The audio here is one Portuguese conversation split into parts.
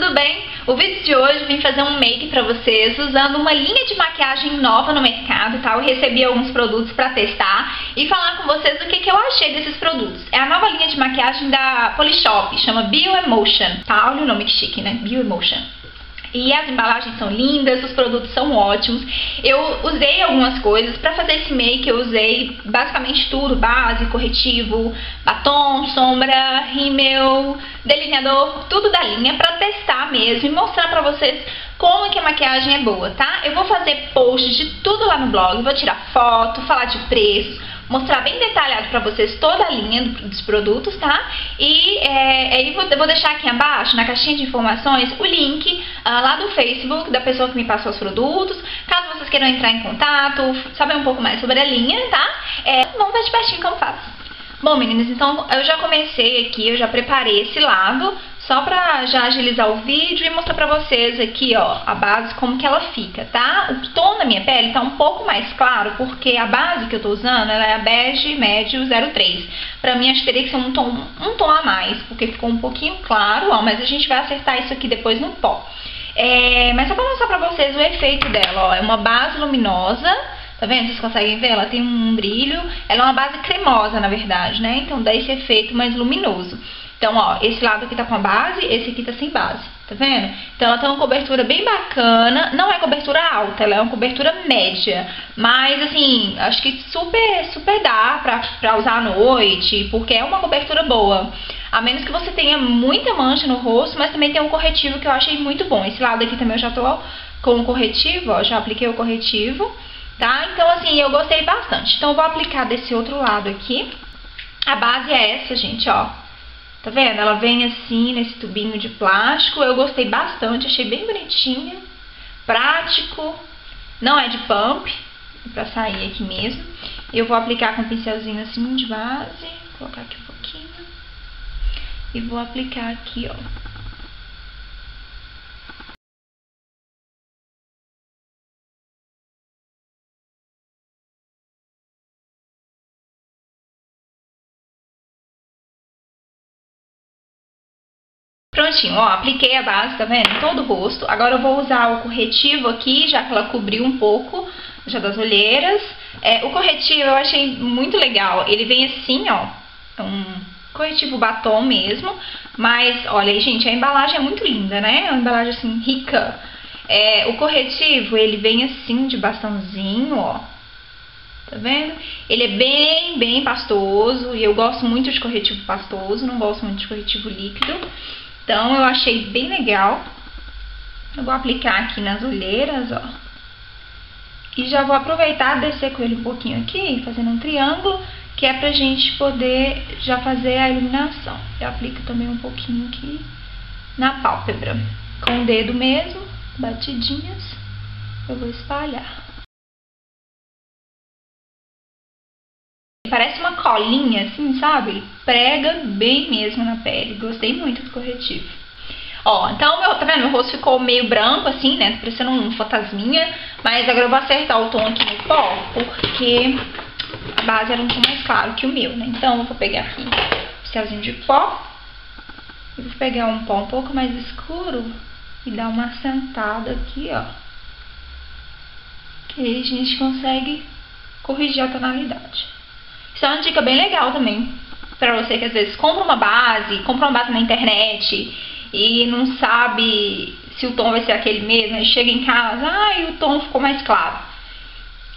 tudo bem? O vídeo de hoje vim fazer um make pra vocês usando uma linha de maquiagem nova no mercado, tá? Eu recebi alguns produtos pra testar e falar com vocês o que, que eu achei desses produtos. É a nova linha de maquiagem da Polishop, chama Bioemotion, tá? Olha o nome que chique, né? Bioemotion. E as embalagens são lindas, os produtos são ótimos. Eu usei algumas coisas para fazer esse make, eu usei basicamente tudo, base, corretivo, batom, sombra, rímel, delineador, tudo da linha para testar mesmo e mostrar para vocês como que a maquiagem é boa, tá? Eu vou fazer posts de tudo lá no blog, vou tirar foto, falar de preços, mostrar bem detalhado para vocês toda a linha dos produtos, tá? E é, aí vou, vou deixar aqui abaixo, na caixinha de informações, o link uh, lá do Facebook da pessoa que me passou os produtos. Caso vocês queiram entrar em contato, saber um pouco mais sobre a linha, tá? É, vamos ver de pertinho como faz. Bom, meninas, então eu já comecei aqui, eu já preparei esse lado só pra já agilizar o vídeo e mostrar pra vocês aqui, ó, a base, como que ela fica, tá? O tom da minha pele tá um pouco mais claro, porque a base que eu tô usando, ela é a bege médio 03. Pra mim, acho que teria que ser um tom, um tom a mais, porque ficou um pouquinho claro, ó, mas a gente vai acertar isso aqui depois no pó. É, mas só pra mostrar pra vocês o efeito dela, ó, é uma base luminosa, Tá vendo? Vocês conseguem ver? Ela tem um brilho. Ela é uma base cremosa, na verdade, né? Então dá esse efeito mais luminoso. Então, ó, esse lado aqui tá com a base, esse aqui tá sem base, tá vendo? Então, ela tem uma cobertura bem bacana, não é cobertura alta, ela é uma cobertura média, mas, assim, acho que super, super dá pra, pra usar à noite, porque é uma cobertura boa. A menos que você tenha muita mancha no rosto, mas também tem um corretivo que eu achei muito bom. Esse lado aqui também eu já tô com o corretivo, ó, já apliquei o corretivo, tá? Então, assim, eu gostei bastante. Então, eu vou aplicar desse outro lado aqui. A base é essa, gente, ó. Tá vendo? Ela vem assim, nesse tubinho de plástico. Eu gostei bastante, achei bem bonitinha. Prático. Não é de pump, é pra sair aqui mesmo. Eu vou aplicar com um pincelzinho assim de base. Vou colocar aqui um pouquinho. E vou aplicar aqui, ó. Prontinho, ó, apliquei a base, tá vendo? Todo o rosto. Agora eu vou usar o corretivo aqui, já que ela cobriu um pouco já das olheiras. É, o corretivo eu achei muito legal. Ele vem assim, ó, um corretivo batom mesmo. Mas, olha aí, gente, a embalagem é muito linda, né? É uma embalagem, assim, rica. É, o corretivo, ele vem assim, de bastãozinho, ó. Tá vendo? Ele é bem, bem pastoso. E eu gosto muito de corretivo pastoso, não gosto muito de corretivo líquido. Então, eu achei bem legal. Eu vou aplicar aqui nas olheiras, ó. E já vou aproveitar descer com ele um pouquinho aqui, fazendo um triângulo, que é pra gente poder já fazer a iluminação. Eu aplico também um pouquinho aqui na pálpebra. Com o dedo mesmo, batidinhas, eu vou espalhar. Parece uma colinha, assim, sabe? Prega bem mesmo na pele. Gostei muito do corretivo. Ó, então, meu, tá vendo? Meu rosto ficou meio branco, assim, né? Parecendo um fantasminha. Mas agora eu vou acertar o tom aqui no pó, porque a base era um tom mais claro que o meu, né? Então, eu vou pegar aqui um pincelzinho de pó. E vou pegar um pó um pouco mais escuro e dar uma assentada aqui, ó. Que aí a gente consegue corrigir a tonalidade. Isso é uma dica bem legal também. Pra você que às vezes compra uma base, compra uma base na internet e não sabe se o tom vai ser aquele mesmo, aí chega em casa, ai, ah, o tom ficou mais claro.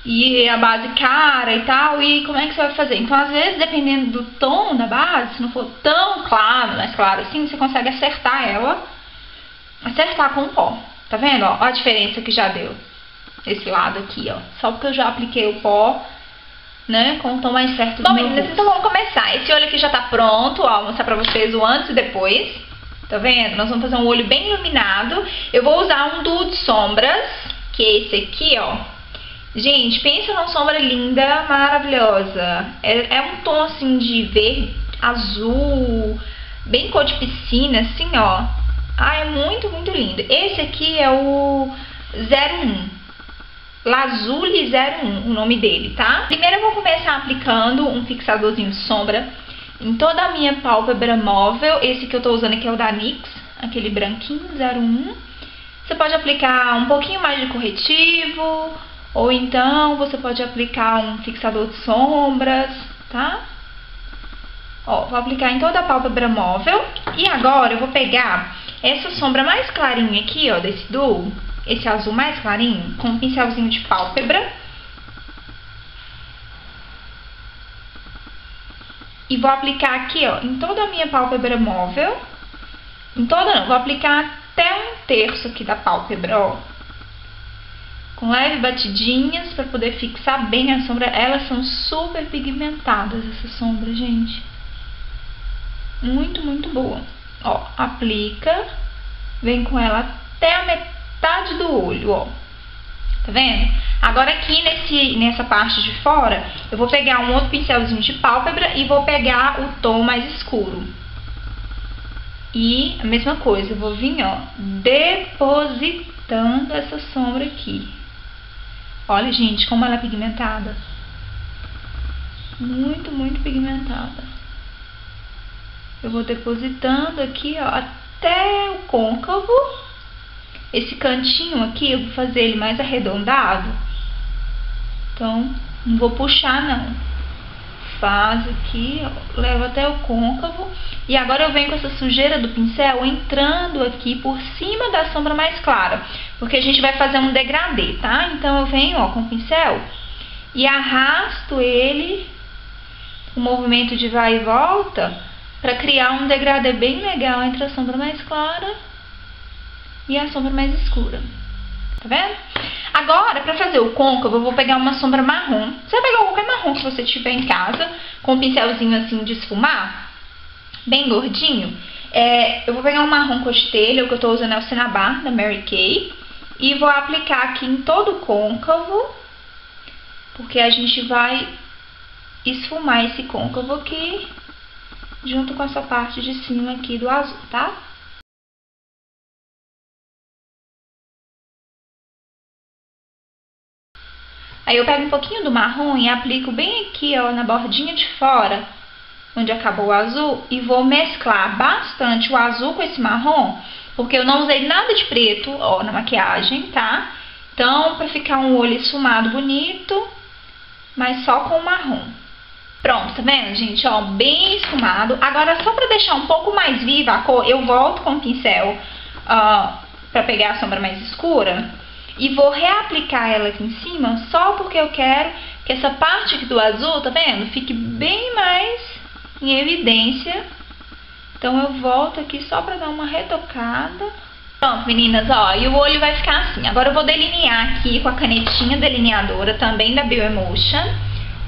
E a base cara e tal, e como é que você vai fazer? Então, às vezes, dependendo do tom da base, se não for tão claro, mais claro assim, você consegue acertar ela, acertar com o pó. Tá vendo? Ó, a diferença que já deu. Esse lado aqui, ó. Só porque eu já apliquei o pó, né? Com o tom mais certo do Bom, meninas, então vamos começar. Esse olho aqui já tá pronto, ó, vou mostrar pra vocês o antes e depois. Tá vendo? Nós vamos fazer um olho bem iluminado. Eu vou usar um duo de sombras, que é esse aqui, ó. Gente, pensa numa sombra linda, maravilhosa. É, é um tom, assim, de verde, azul, bem cor de piscina, assim, ó. Ah, é muito, muito lindo. Esse aqui é o 01. Lazuli 01, o nome dele, tá? Primeiro eu vou começar aplicando um fixadorzinho de sombra em toda a minha pálpebra móvel. Esse que eu tô usando aqui é o da NYX, aquele branquinho 01. Você pode aplicar um pouquinho mais de corretivo, ou então você pode aplicar um fixador de sombras, tá? Ó, vou aplicar em toda a pálpebra móvel. E agora eu vou pegar essa sombra mais clarinha aqui, ó, desse duo, esse azul mais clarinho, com um pincelzinho de pálpebra. E vou aplicar aqui, ó, em toda a minha pálpebra móvel. Em toda não, vou aplicar até um terço aqui da pálpebra, ó. Com leve batidinhas para poder fixar bem a sombra. Elas são super pigmentadas, essa sombra, gente. Muito, muito boa. Ó, aplica, vem com ela até a metade do olho, ó. Tá vendo? Agora aqui nesse, nessa parte de fora, eu vou pegar um outro pincelzinho de pálpebra e vou pegar o tom mais escuro. E a mesma coisa, eu vou vir, ó, depositando essa sombra aqui. Olha, gente, como ela é pigmentada. Muito, muito pigmentada. Eu vou depositando aqui, ó, até o côncavo. Esse cantinho aqui, eu vou fazer ele mais arredondado. Então, não vou puxar, não. Faz aqui, leva até o côncavo. E agora eu venho com essa sujeira do pincel entrando aqui por cima da sombra mais clara. Porque a gente vai fazer um degradê, tá? Então, eu venho, ó, com o pincel e arrasto ele, o movimento de vai e volta para criar um degradê bem legal entre a sombra mais clara e a sombra mais escura. Tá vendo? Agora, para fazer o côncavo, eu vou pegar uma sombra marrom. Você vai pegar qualquer marrom que você tiver em casa, com um pincelzinho assim de esfumar, bem gordinho. É, eu vou pegar um marrom costeiro, que eu tô usando é o Cinnabar, da Mary Kay. E vou aplicar aqui em todo o côncavo, porque a gente vai esfumar esse côncavo aqui junto com essa parte de cima aqui do azul, tá? Aí eu pego um pouquinho do marrom e aplico bem aqui, ó, na bordinha de fora, onde acabou o azul, e vou mesclar bastante o azul com esse marrom, porque eu não usei nada de preto, ó, na maquiagem, tá? Então, pra ficar um olho esfumado bonito, mas só com o marrom. Pronto, tá vendo, gente? Ó, bem esfumado. Agora, só pra deixar um pouco mais viva a cor, eu volto com o pincel uh, pra pegar a sombra mais escura. E vou reaplicar ela aqui em cima, só porque eu quero que essa parte aqui do azul, tá vendo? Fique bem mais em evidência. Então, eu volto aqui só pra dar uma retocada. Pronto, meninas, ó, e o olho vai ficar assim. Agora eu vou delinear aqui com a canetinha delineadora, também da Bioemotion.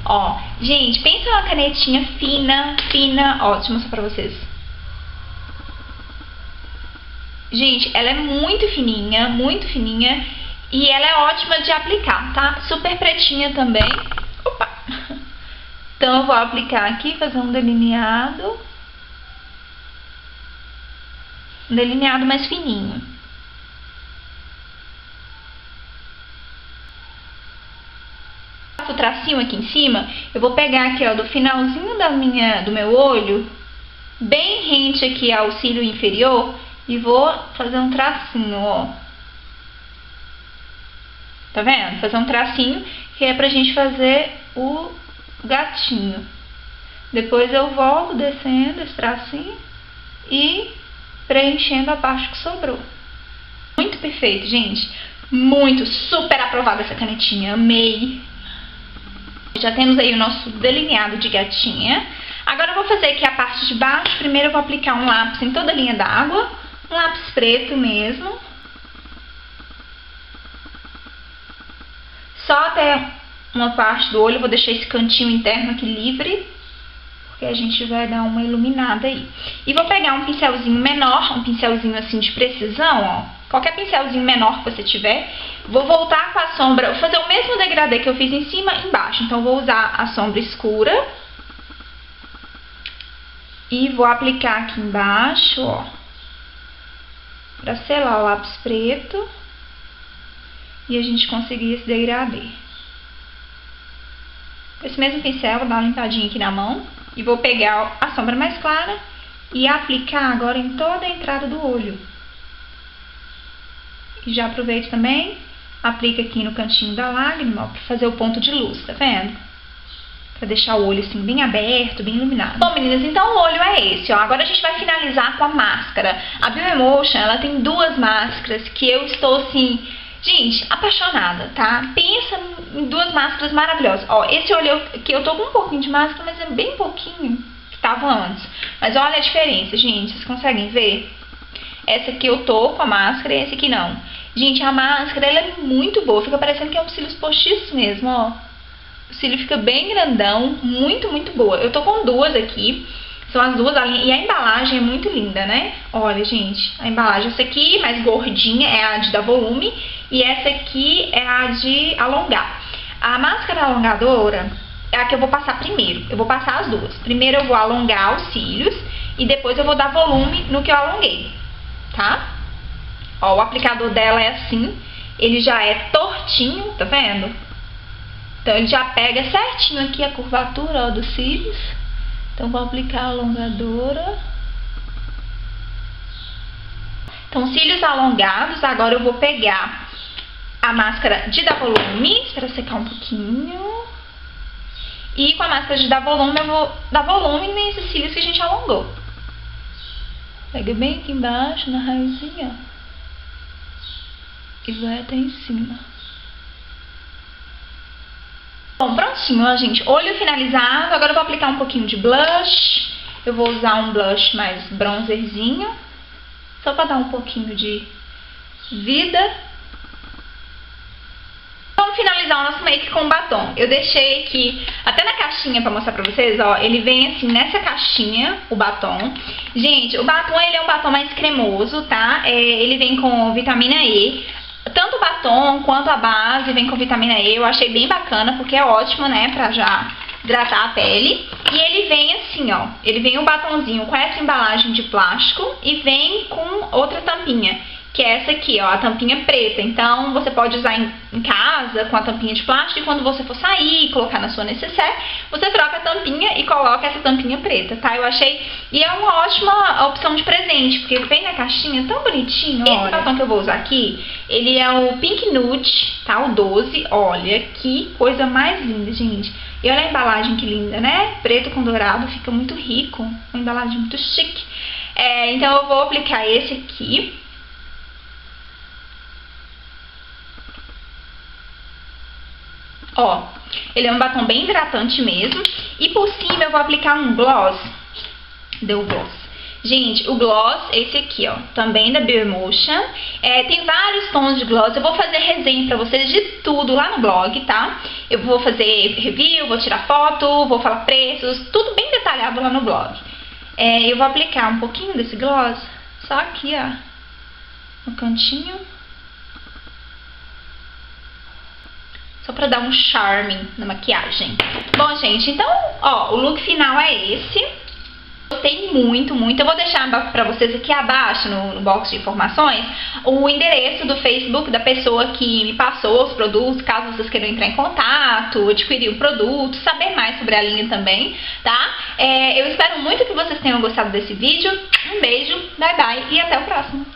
Ó, gente, pensa uma canetinha fina, fina. Ó, deixa eu mostrar pra vocês. Gente, ela é muito fininha, muito fininha. E ela é ótima de aplicar, tá? Super pretinha também. Opa! Então, eu vou aplicar aqui, fazer um delineado. Um delineado mais fininho. o tracinho aqui em cima, eu vou pegar aqui, ó, do finalzinho da minha, do meu olho, bem rente aqui ao cílio inferior, e vou fazer um tracinho, ó. Tá vendo? Fazer um tracinho que é pra gente fazer o gatinho. Depois eu volto descendo esse tracinho e preenchendo a parte que sobrou. Muito perfeito, gente. Muito, super aprovada essa canetinha. Amei. Já temos aí o nosso delineado de gatinha. Agora eu vou fazer aqui a parte de baixo. Primeiro eu vou aplicar um lápis em toda a linha d'água. Um lápis preto mesmo. Só até uma parte do olho. Vou deixar esse cantinho interno aqui livre. Porque a gente vai dar uma iluminada aí. E vou pegar um pincelzinho menor, um pincelzinho assim de precisão, ó qualquer pincelzinho menor que você tiver. Vou voltar com a sombra, vou fazer o mesmo degradê que eu fiz em cima embaixo. Então, vou usar a sombra escura. E vou aplicar aqui embaixo, ó. Pra selar o lápis preto. E a gente conseguir esse degradê. Com esse mesmo pincel, vou dar uma limpadinha aqui na mão. E vou pegar a sombra mais clara e aplicar agora em toda a entrada do olho. E já aproveito também, aplica aqui no cantinho da lágrima, ó, pra fazer o ponto de luz, tá vendo? Pra deixar o olho assim bem aberto, bem iluminado. Bom, meninas, então o olho é esse, ó. Agora a gente vai finalizar com a máscara. A Bioemotion, ela tem duas máscaras que eu estou assim... Gente, apaixonada, tá? Pensa em duas máscaras maravilhosas. Ó, esse olho aqui eu tô com um pouquinho de máscara, mas é bem pouquinho que tava antes. Mas olha a diferença, gente. Vocês conseguem ver? Essa aqui eu tô com a máscara e esse aqui não. Gente, a máscara, ela é muito boa. Fica parecendo que é um cílios postiços mesmo, ó. O cílio fica bem grandão, muito, muito boa. Eu tô com duas aqui, são as duas, e a embalagem é muito linda, né? Olha, gente, a embalagem, essa aqui mais gordinha é a de dar volume, e essa aqui é a de alongar. A máscara alongadora é a que eu vou passar primeiro, eu vou passar as duas. Primeiro eu vou alongar os cílios, e depois eu vou dar volume no que eu alonguei, tá? Ó, o aplicador dela é assim, ele já é tortinho, tá vendo? Então, ele já pega certinho aqui a curvatura ó, dos cílios. Então, vou aplicar a alongadora. Então, cílios alongados, agora eu vou pegar a máscara de dar volume, espera secar um pouquinho. E com a máscara de dar volume, eu vou dar volume nesses cílios que a gente alongou. Pega bem aqui embaixo, na raizinha, E vai até em cima. Bom, prontinho, ó, gente. Olho finalizado. Agora eu vou aplicar um pouquinho de blush. Eu vou usar um blush mais bronzerzinho. Só pra dar um pouquinho de vida. Finalizar o nosso make com batom. Eu deixei aqui, até na caixinha pra mostrar pra vocês, ó. Ele vem assim, nessa caixinha, o batom. Gente, o batom, ele é um batom mais cremoso, tá? É, ele vem com vitamina E. Tanto o batom quanto a base vem com vitamina E, eu achei bem bacana, porque é ótimo, né, pra já hidratar a pele. E ele vem assim, ó, ele vem um batonzinho com essa embalagem de plástico e vem com outra tampinha que é essa aqui, ó, a tampinha preta. Então, você pode usar em, em, casa com a tampinha de plástico e quando você for sair e colocar na sua necessaire, você troca a tampinha e coloca essa tampinha preta, tá? Eu achei... E é uma ótima opção de presente, porque vem na caixinha tão bonitinho, Esse olha. batom que eu vou usar aqui, ele é o Pink Nude, tá? O 12. Olha que coisa mais linda, gente. E olha a embalagem que linda, né? Preto com dourado, fica muito rico. Uma embalagem muito chique. É, então, eu vou aplicar esse aqui. Ó, ele é um batom bem hidratante mesmo. E por cima eu vou aplicar um gloss. Deu gloss. Gente, o gloss, esse aqui, ó, também da Bioemotion. É, tem vários tons de gloss. Eu vou fazer resenha pra vocês de tudo lá no blog, tá? Eu vou fazer review, vou tirar foto, vou falar preços, tudo bem detalhado lá no blog. É, eu vou aplicar um pouquinho desse gloss, só aqui, ó, no cantinho. Só pra dar um charme na maquiagem. Bom, gente, então, ó, o look final é esse. Gostei muito, muito. Eu vou deixar pra vocês aqui abaixo, no, no box de informações, o endereço do Facebook da pessoa que me passou os produtos, caso vocês queiram entrar em contato, adquirir o produto, saber mais sobre a linha também, tá? É, eu espero muito que vocês tenham gostado desse vídeo. Um beijo, bye bye e até o próximo.